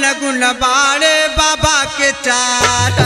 लगुन बाड़े बाबा के चार।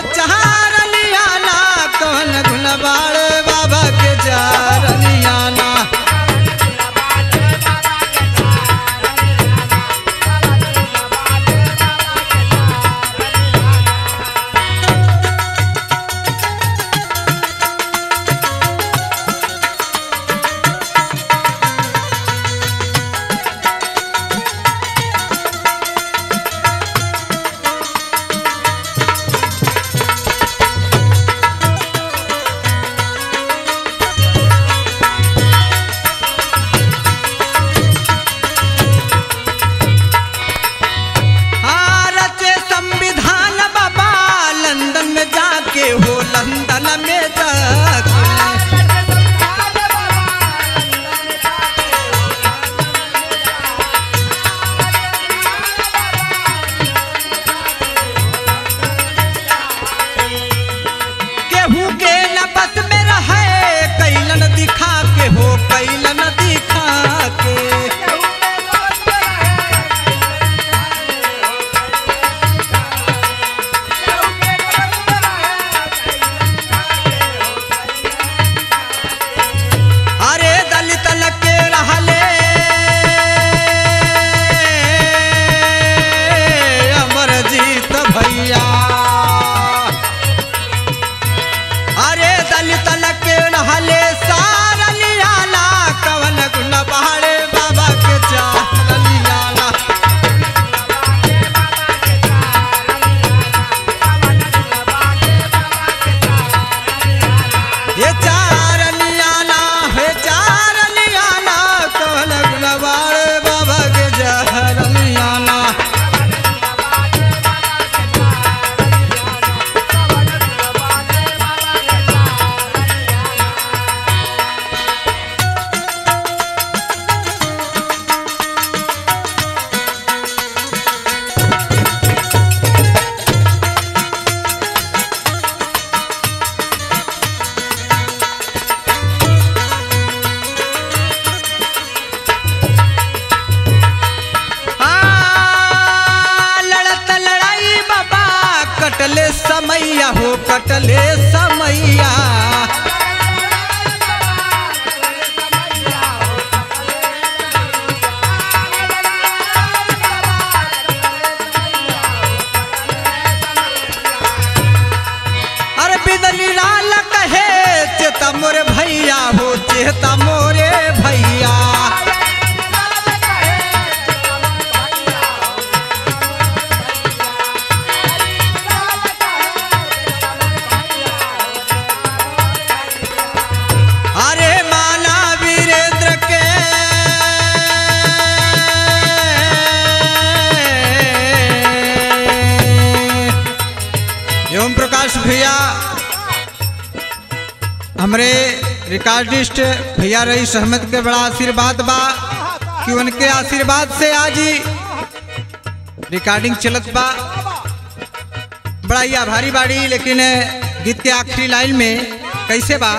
चाह कटले सा हमरे रिकॉर्डिस्ट भैया रईस अहमद के बड़ा आशीर्वाद बा कि उनके आशीर्वाद से आज रिकॉर्डिंग चलत बा। बड़ा ही आभारी बाड़ी, लेकिन गीत के आखिरी लाइन में कैसे बा?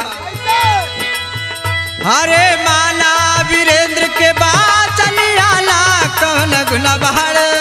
हरे माला वीरेंद्र के बाचनियाला कौन गुना बहार बाबा के